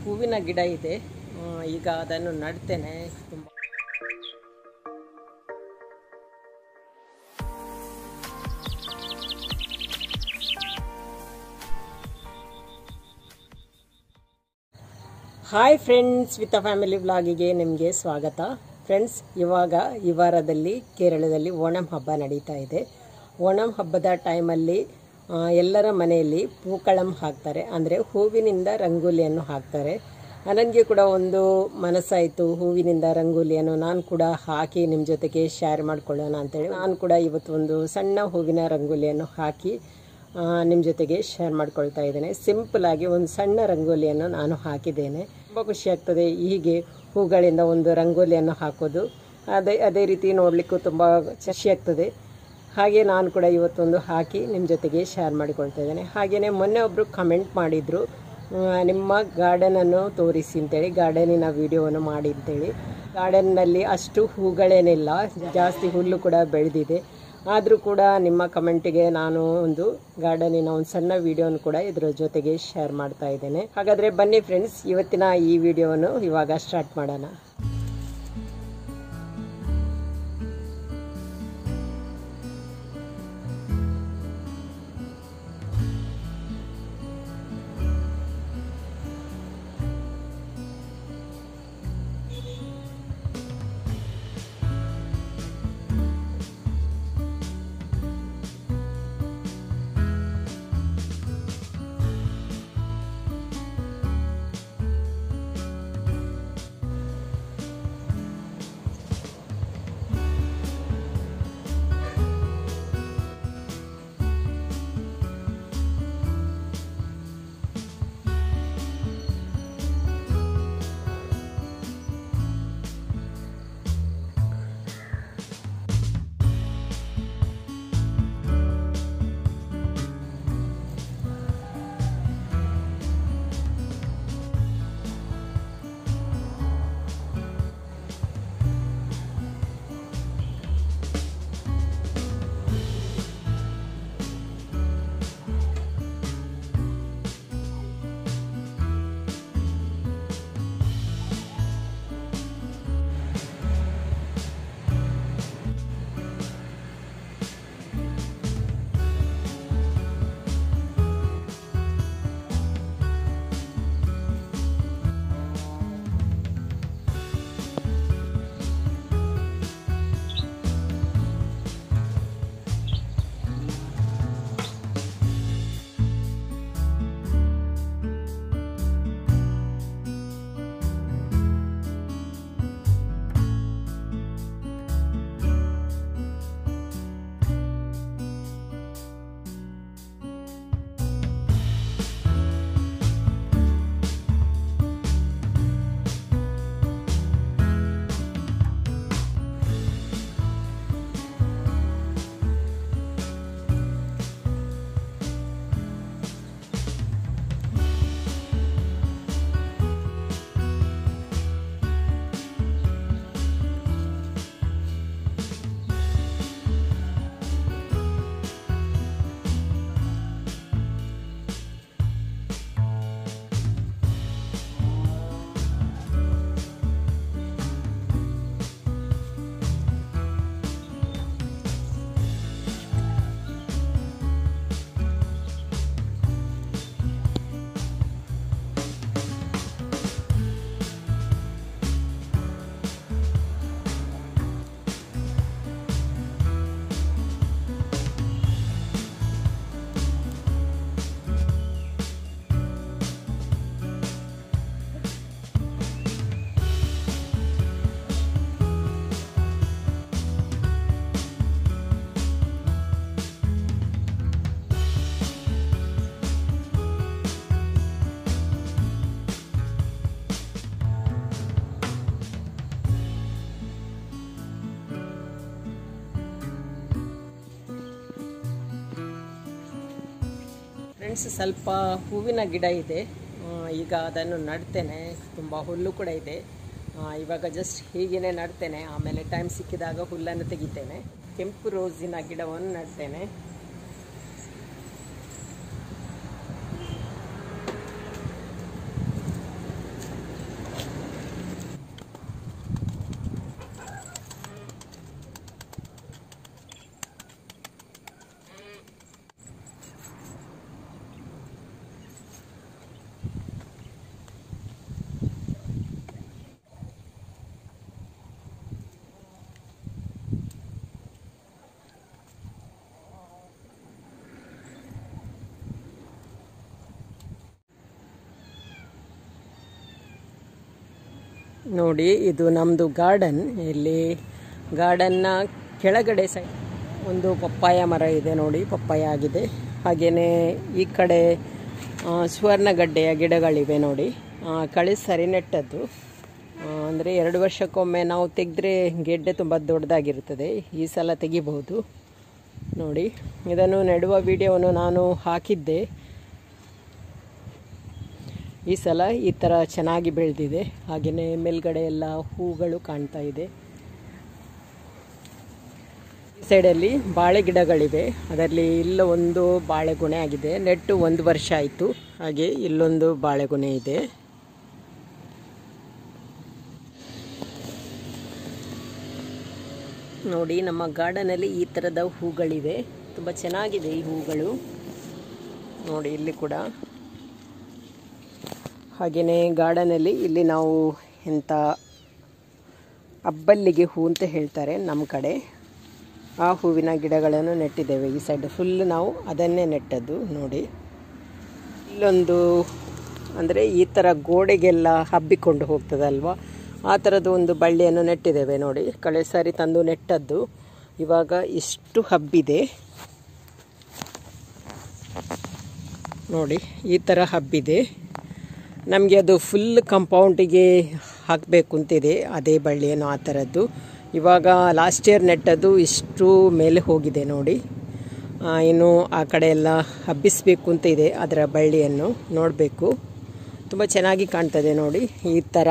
ಹೂವಿನ ಗಿಡ ಇದೆ. ಈಗ ಅದನ್ನು ನಡ್ತೇನೆ. ತುಂಬ ಹಾಯ್ ಫ್ರೆಂಡ್ಸ್ ವಿತ್ ಫ್ಯಾಮಿಲಿ ವ್ಲಾಗಿಗೆ ನಿಮಗೆ ಸ್ವಾಗತ. ಫ್ರೆಂಡ್ಸ್ ಇವಾಗ ಈ ವಾರದಲ್ಲಿ ಕೇರಳದಲ್ಲಿ ಓಣಂ ಹಬ್ಬ ನಡೀತಾ ಇದೆ. ಓಣಂ ಹಬ್ಬದ ಟೈಮಲ್ಲಿ ಎಲ್ಲರ ಮನೆಯಲ್ಲಿ ಪೂಕಳಂ ಹಾಕ್ತಾರೆ. ಅಂದರೆ ಹೂವಿನಿಂದ ರಂಗೋಲಿಯನ್ನು ಹಾಕ್ತಾರೆ. ನನಗೆ ಕೂಡ ಒಂದು ಮನಸ್ಸಾಯಿತು, ಹೂವಿನಿಂದ ರಂಗೋಲಿಯನ್ನು ನಾನು ಕೂಡ ಹಾಕಿ ನಿಮ್ಮ ಜೊತೆಗೆ ಶೇರ್ ಮಾಡ್ಕೊಳ್ಳೋಣ ಅಂತೇಳಿ ನಾನು ಕೂಡ ಇವತ್ತು ಒಂದು ಸಣ್ಣ ಹೂವಿನ ರಂಗೋಲಿಯನ್ನು ಹಾಕಿ ನಿಮ್ಮ ಜೊತೆಗೆ ಶೇರ್ ಮಾಡ್ಕೊಳ್ತಾ ಇದ್ದೇನೆ. ಸಿಂಪಲ್ ಆಗಿ ಒಂದು ಸಣ್ಣ ರಂಗೋಲಿಯನ್ನು ನಾನು ಹಾಕಿದ್ದೇನೆ. ತುಂಬ ಖುಷಿ ಆಗ್ತದೆ ಹೀಗೆ ಹೂಗಳಿಂದ ಒಂದು ರಂಗೋಲಿಯನ್ನು ಹಾಕೋದು. ಅದೇ ಅದೇ ರೀತಿ ನೋಡಲಿಕ್ಕೂ ತುಂಬ ಖುಷಿ ಆಗ್ತದೆ. ಹಾಗೆ ನಾನು ಕೂಡ ಇವತ್ತೊಂದು ಹಾಕಿ ನಿಮ್ಮ ಜೊತೆಗೆ ಶೇರ್ ಮಾಡಿಕೊಳ್ತಾ ಇದ್ದೇನೆ. ಹಾಗೆಯೇ ಮೊನ್ನೆ ಒಬ್ಬರು ಕಮೆಂಟ್ ಮಾಡಿದರು ನಿಮ್ಮ ಗಾರ್ಡನನ್ನು ತೋರಿಸಿ ಅಂತೇಳಿ ಗಾರ್ಡನಿನ ವಿಡಿಯೋವನ್ನು ಮಾಡಿ ಅಂತೇಳಿ. ಗಾರ್ಡನ್ನಲ್ಲಿ ಅಷ್ಟು ಹೂಗಳೇನಿಲ್ಲ, ಜಾಸ್ತಿ ಹುಲ್ಲು ಕೂಡ ಬೆಳೆದಿದೆ. ಆದರೂ ಕೂಡ ನಿಮ್ಮ ಕಮೆಂಟಿಗೆ ನಾನು ಒಂದು ಗಾರ್ಡನಿನ ಒಂದು ಸಣ್ಣ ವೀಡಿಯೋನ ಕೂಡ ಇದರ ಜೊತೆಗೆ ಶೇರ್ ಮಾಡ್ತಾ ಇದ್ದೇನೆ. ಹಾಗಾದರೆ ಬನ್ನಿ ಫ್ರೆಂಡ್ಸ್ ಇವತ್ತಿನ ಈ ವಿಡಿಯೋವನ್ನು ಇವಾಗ ಸ್ಟಾರ್ಟ್ ಮಾಡೋಣ. ಫ್ರೆಂಡ್ಸ್ ಸ್ವಲ್ಪ ಹೂವಿನ ಗಿಡ ಇದೆ. ಈಗ ಅದನ್ನು ನಡ್ತೇನೆ. ತುಂಬ ಹುಲ್ಲು ಕೂಡ ಇದೆ. ಇವಾಗ ಜಸ್ಟ್ ಹೀಗೇ ನಡ್ತೇನೆ. ಆಮೇಲೆ ಟೈಮ್ ಸಿಕ್ಕಿದಾಗ ಹುಲ್ಲನ್ನು ತೆಗಿತೇನೆ. ಕೆಂಪು ರೋಸಿನ ಗಿಡವನ್ನು ನಡ್ತೇನೆ. ನೋಡಿ, ಇದು ನಮ್ಮದು ಗಾರ್ಡನ್. ಇಲ್ಲಿ ಗಾರ್ಡನ್ನ ಕೆಳಗಡೆ ಸೈಡ್ ಒಂದು ಪಪ್ಪಾಯ ಮರ ಇದೆ ನೋಡಿ, ಪಪ್ಪಾಯ ಆಗಿದೆ. ಹಾಗೆಯೇ ಈ ಕಡೆ ಸುವರ್ಣಗಡ್ಡೆಯ ಗಿಡಗಳಿವೆ ನೋಡಿ. ಕಳೆ ಸರಿ ನೆಟ್ಟದ್ದು ಅಂದರೆ ಎರಡು ವರ್ಷಕ್ಕೊಮ್ಮೆ ನಾವು ತೆಗೆದ್ರೆ ಗೆಡ್ಡೆ ತುಂಬ ದೊಡ್ಡದಾಗಿರುತ್ತದೆ. ಈ ಸಲ ತೆಗಿಬಹುದು. ನೋಡಿ, ಇದನ್ನು ನೆಡುವ ವಿಡಿಯೋವನ್ನು ನಾನು ಹಾಕಿದ್ದೆ. ಈ ಸಲ ಈ ಥರ ಚೆನ್ನಾಗಿ ಬೆಳೆದಿದೆ. ಹಾಗೆಯೇ ಮೇಲ್ಗಡೆ ಎಲ್ಲ ಹೂಗಳು ಕಾಣ್ತಾ ಇದೆ. ಈ ಸೈಡಲ್ಲಿ ಬಾಳೆ ಗಿಡಗಳಿವೆ. ಅದರಲ್ಲಿ ಇಲ್ಲ ಒಂದು ಬಾಳೆಗೊನೆ ಆಗಿದೆ. ನೆಟ್ಟು ಒಂದು ವರ್ಷ ಆಯಿತು. ಹಾಗೆ ಇಲ್ಲೊಂದು ಬಾಳೆಗೊನೆ ಇದೆ. ನೋಡಿ, ನಮ್ಮ ಗಾರ್ಡನಲ್ಲಿ ಈ ಥರದ ಹೂಗಳಿವೆ. ತುಂಬ ಚೆನ್ನಾಗಿದೆ ಈ ಹೂಗಳು. ನೋಡಿ, ಇಲ್ಲಿ ಕೂಡ. ಹಾಗೆಯೇ ಗಾರ್ಡನಲ್ಲಿ ಇಲ್ಲಿ ನಾವು ಎಂಥ ಅಬ್ಬಲ್ಲಿಗೆ ಹೂ ಅಂತ ಹೇಳ್ತಾರೆ ನಮ್ಮ ಕಡೆ. ಆ ಹೂವಿನ ಗಿಡಗಳನ್ನು ನೆಟ್ಟಿದ್ದೇವೆ. ಈ ಸೈಡ್ ಫುಲ್ ನಾವು ಅದನ್ನೇ ನೆಟ್ಟದ್ದು ನೋಡಿ. ಇಲ್ಲೊಂದು ಅಂದರೆ ಈ ಥರ ಗೋಡೆಗೆಲ್ಲ ಹಬ್ಬಿಕೊಂಡು ಹೋಗ್ತದಲ್ವ? ಆ ಥರದ್ದು ಒಂದು ಬಳ್ಳಿಯನ್ನು ನೆಟ್ಟಿದ್ದೇವೆ ನೋಡಿ. ಕಳೆ ಸಾರಿ ತಂದು ನೆಟ್ಟದ್ದು. ಇವಾಗ ಇಷ್ಟು ಹಬ್ಬಿದೆ. ನೋಡಿ, ಈ ಥರ ಹಬ್ಬಿದೆ. ನಮಗೆ ಅದು ಫುಲ್ ಕಂಪೌಂಡಿಗೆ ಹಾಕಬೇಕು ಅಂತಿದೆ, ಅದೇ ಬಳ್ಳಿಯನ್ನು ಆ ಥರದ್ದು ಇವಾಗ ಲಾಸ್ಟ್ ಇಯರ್ ನೆಟ್ಟದ್ದು ಇಷ್ಟು ಮೇಲೆ ಹೋಗಿದೆ ನೋಡಿ. ಇನ್ನು ಆ ಕಡೆ ಎಲ್ಲ ಹಬ್ಬಿಸಬೇಕು ಅಂತ ಇದೆ ಅದರ ಬಳ್ಳಿಯನ್ನು, ನೋಡಬೇಕು. ತುಂಬ ಚೆನ್ನಾಗಿ ಕಾಣ್ತದೆ ನೋಡಿ, ಈ ಥರ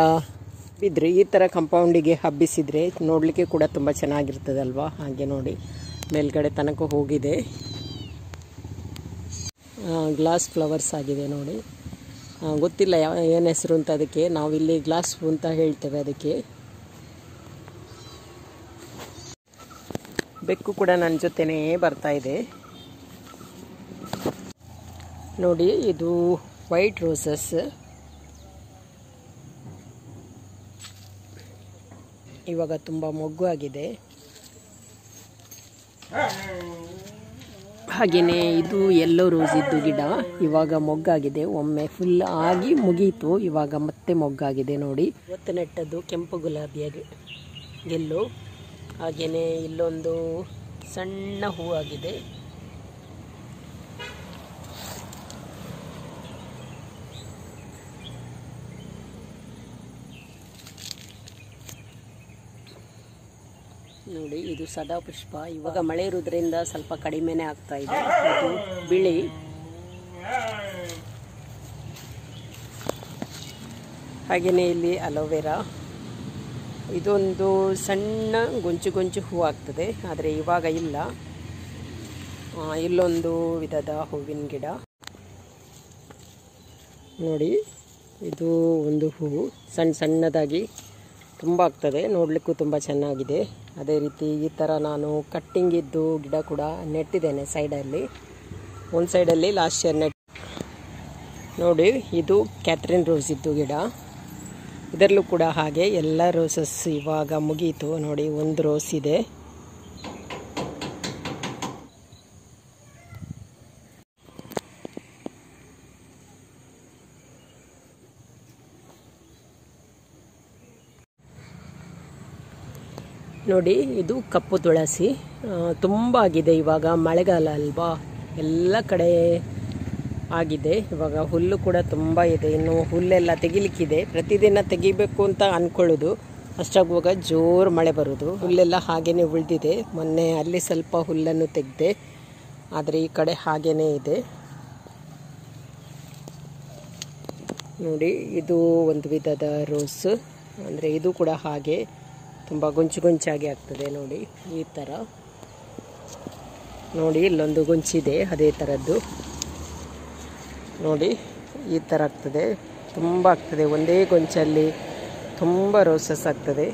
ಬಿದ್ದರೆ ಈ ಥರ ಕಂಪೌಂಡಿಗೆ ಹಬ್ಬಿಸಿದರೆ ನೋಡಲಿಕ್ಕೆ ಕೂಡ ತುಂಬ ಚೆನ್ನಾಗಿರ್ತದಲ್ವಾ? ಹಾಗೆ ನೋಡಿ, ಮೇಲ್ಗಡೆ ತನಕ ಹೋಗಿದೆ. ಗ್ಲಾಸ್ ಫ್ಲವರ್ಸ್ ಆಗಿದೆ ನೋಡಿ. ಗೊತ್ತಿಲ್ಲ ಯಾವ ಏನು ಹೆಸರು ಅಂತ ಅದಕ್ಕೆ. ನಾವಿಲ್ಲಿ ಗ್ಲಾಸ್ ಅಂತ ಹೇಳ್ತೇವೆ ಅದಕ್ಕೆ. ಬೆಕ್ಕು ಕೂಡ ನನ್ನ ಜೊತೆನೇ ಬರ್ತಾ ಇದೆ. ನೋಡಿ, ಇದು ವೈಟ್ ರೋಸಸ್ ಇವಾಗ ತುಂಬ ಮೊಗ್ಗು ಆಗಿದೆ. ಹಾಗೆಯೇ ಇದು ಎಲ್ಲೋ ರೋಸ್ ಇದ್ದು ಗಿಡ. ಇವಾಗ ಮೊಗ್ಗಾಗಿದೆ. ಒಮ್ಮೆ ಫುಲ್ ಆಗಿ ಮುಗೀತು. ಇವಾಗ ಮತ್ತೆ ಮೊಗ್ಗಾಗಿದೆ ನೋಡಿ. ಇವತ್ತು ನೆಟ್ಟದ್ದು ಕೆಂಪು ಗುಲಾಬಿಯ ಗಿ- ಗೆಲ್ಲು. ಹಾಗೆಯೇ ಇಲ್ಲೊಂದು ಸಣ್ಣ ಹೂವಾಗಿದೆ. ನೋಡಿ ಇದು ಸದಾ ಪುಷ್ಪ. ಇವಾಗ ಮಳೆ ಇರೋದ್ರಿಂದ ಸ್ವಲ್ಪ ಕಡಿಮೆನೆ ಆಗ್ತಾ ಇದೆ. ಇದು ಬಿಳಿ. ಹಾಗೆಯೇ ಇಲ್ಲಿ ಅಲೋವೆರಾ. ಇದೊಂದು ಸಣ್ಣ ಗೊಂಚು ಗೊಂಚು ಹೂ ಆಗ್ತದೆ, ಆದರೆ ಇವಾಗ ಇಲ್ಲ. ಇಲ್ಲೊಂದು ವಿಧದ ಹೂವಿನ ಗಿಡ. ನೋಡಿ, ಇದು ಒಂದು ಹೂವು ಸಣ್ಣ ಸಣ್ಣದಾಗಿ ತುಂಬ ಆಗ್ತದೆ. ನೋಡಲಿಕ್ಕೂ ತುಂಬ ಚೆನ್ನಾಗಿದೆ. ಅದೇ ರೀತಿ ಈ ಥರ ನಾನು ಕಟ್ಟಿಂಗ್ ಇದ್ದು ಗಿಡ ಕೂಡ ನೆಟ್ಟಿದ್ದೇನೆ ಸೈಡಲ್ಲಿ ಒಂದು ಸೈಡಲ್ಲಿ ಲಾಸ್ಟ್ ಇಯರ್ ನೆಟ್ ನೋಡಿ, ಇದು ಕ್ಯಾಥ್ರಿನ್ ರೋಸ್ ಇದ್ದು ಗಿಡ. ಇದರಲ್ಲೂ ಕೂಡ ಹಾಗೆ ಎಲ್ಲ ರೋಸಸ್ ಇವಾಗ ಮುಗೀತು. ನೋಡಿ, ಒಂದು ರೋಸ್ ಇದೆ. ನೋಡಿ, ಇದು ಕಪ್ಪು ತುಳಸಿ. ತುಂಬ ಆಗಿದೆ ಇವಾಗ. ಮಳೆಗಾಲ ಅಲ್ವಾ? ಎಲ್ಲ ಕಡೆ ಆಗಿದೆ. ಇವಾಗ ಹುಲ್ಲು ಕೂಡ ತುಂಬ ಇದೆ. ಇನ್ನು ಹುಲ್ಲೆಲ್ಲ ತೆಗಿಲಿಕ್ಕಿದೆ. ಪ್ರತಿದಿನ ತೆಗಿಬೇಕು ಅಂತ ಅಂದ್ಕೊಳ್ಳೋದು ಅಷ್ಟಾಗುವಾಗ ಜೋರು ಮಳೆ ಬರೋದು. ಹುಲ್ಲೆಲ್ಲ ಹಾಗೇನೆ ಉಳಿದಿದೆ. ಮೊನ್ನೆ ಅಲ್ಲಿ ಸ್ವಲ್ಪ ಹುಲ್ಲನ್ನು ತೆಗೆದೆ, ಆದರೆ ಈ ಕಡೆ ಹಾಗೇ ಇದೆ. ನೋಡಿ, ಇದು ಒಂದು ವಿಧದ ರೋಸ್. ಅಂದರೆ ಇದು ಕೂಡ ಹಾಗೆ. ತುಂಬ ಗೊಂಚು ಗೊಂಚಾಗಿ ಆಗ್ತದೆ ನೋಡಿ, ಈ ಥರ ನೋಡಿ, ಇಲ್ಲೊಂದು ಗೊಂಚಿದೆ, ಅದೇ ಥರದ್ದು ನೋಡಿ, ಈ ಥರ ಆಗ್ತದೆ. ತುಂಬ ಆಗ್ತದೆ, ಒಂದೇ ಗೊಂಚಲ್ಲಿ ತುಂಬ ರೋಸಸ್ ಆಗ್ತದೆ.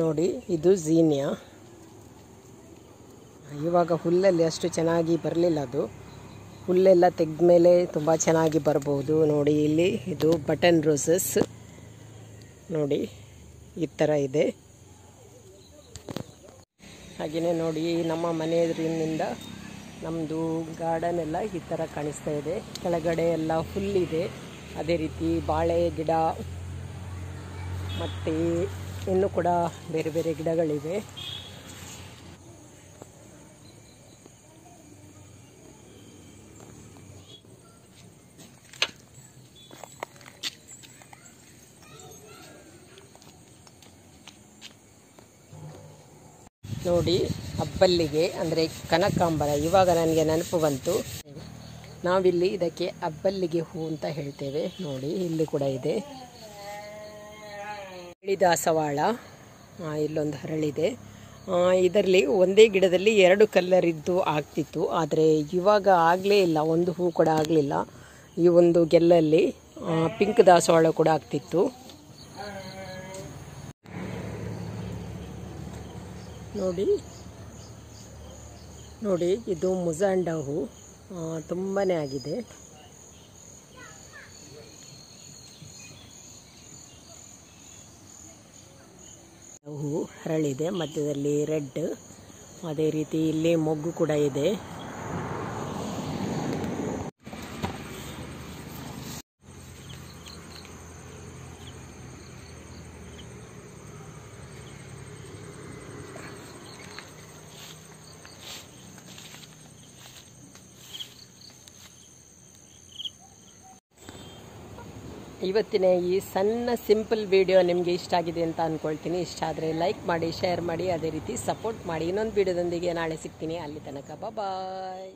ನೋಡಿ, ಇದು ಝೀನಿಯಾ. ಇವಾಗ ಹುಲ್ಲಲ್ಲಿ ಅಷ್ಟು ಚೆನ್ನಾಗಿ ಬರಲಿಲ್ಲ ಅದು. ಹುಲ್ಲೆಲ್ಲ ತೆಗೆದ ಮೇಲೆ ತುಂಬ ಚೆನ್ನಾಗಿ ಬರ್ಬೋದು. ನೋಡಿ ಇಲ್ಲಿ ಇದು ಬಟನ್ ರೋಸಸ್. ನೋಡಿ, ಈ ಥರ ಇದೆ. ಹಾಗೆಯೇ ನೋಡಿ, ನಮ್ಮ ಮನೆ ಎದುರಿನಿಂದ ನಮ್ಮದು ಗಾರ್ಡನ್ ಎಲ್ಲ ಈ ಥರ ಕಾಣಿಸ್ತಾ ಇದೆ. ಕೆಳಗಡೆ ಎಲ್ಲ ಹುಲ್ಲಿದೆ. ಅದೇ ರೀತಿ ಬಾಳೆ ಗಿಡ, ಮತ್ತು ಇನ್ನೂ ಕೂಡ ಬೇರೆ ಬೇರೆ ಗಿಡಗಳಿವೆ. ನೋಡಿ, ಅಬ್ಬಲ್ಲಿಗೆ, ಅಂದರೆ ಕನಕಾಂಬರ, ಇವಾಗ ನನಗೆ ನೆನಪು ಬಂತು. ನಾವಿಲ್ಲಿ ಇದಕ್ಕೆ ಅಬ್ಬಲ್ಲಿಗೆ ಹೂ ಅಂತ ಹೇಳ್ತೇವೆ. ನೋಡಿ, ಇಲ್ಲಿ ಕೂಡ ಇದೆ. ಹರಳಿ ದಾಸವಾಳ ಇಲ್ಲೊಂದು ಹರಳಿದೆ. ಇದರಲ್ಲಿ ಒಂದೇ ಗಿಡದಲ್ಲಿ ಎರಡು ಕಲ್ಲರ್ ಇದ್ದು ಆಗ್ತಿತ್ತು. ಆದರೆ ಇವಾಗ ಆಗಲೇ ಇಲ್ಲ, ಒಂದು ಹೂ ಕೂಡ ಆಗಲಿಲ್ಲ. ಈ ಒಂದು ಗೆಲ್ಲಲ್ಲಿ ಪಿಂಕ್ ದಾಸವಾಳ ಕೂಡ ಆಗ್ತಿತ್ತು. ನೋಡಿ. ನೋಡಿ, ಇದು ಮುಜಾಂಡ ಹೂ ತುಂಬಾ ಆಗಿದೆ. ಹೂ ಹರಳಿದೆ ಮಧ್ಯದಲ್ಲಿ ರೆಡ್. ಅದೇ ರೀತಿ ಇಲ್ಲಿ ಮೊಗ್ಗು ಕೂಡ ಇದೆ. ಇವತ್ತಿನ ಈ ಸಣ್ಣ ಸಿಂಪಲ್ ವಿಡಿಯೋ ನಿಮಗೆ ಇಷ್ಟ ಆಗಿದೆ ಅಂತ ಅಂದ್ಕೊಳ್ತೀನಿ ಇಷ್ಟ ಆದರೆ ಲೈಕ್ ಮಾಡಿ ಶೇರ್ ಮಾಡಿ, ಅದೇ ರೀತಿ ಸಪೋರ್ಟ್ ಮಾಡಿ. ಇನ್ನೊಂದು ವಿಡಿಯೋದೊಂದಿಗೆ ನಾಳೆ ಸಿಗ್ತೀನಿ. ಅಲ್ಲಿ ತನಕ ಬಾಯ್